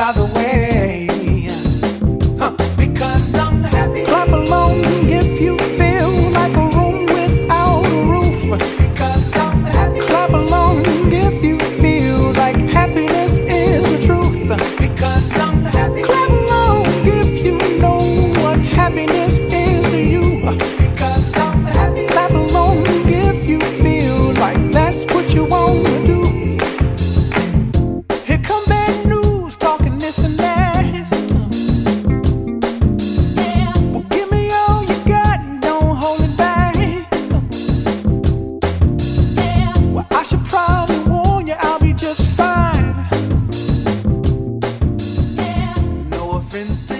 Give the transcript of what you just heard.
by the happens to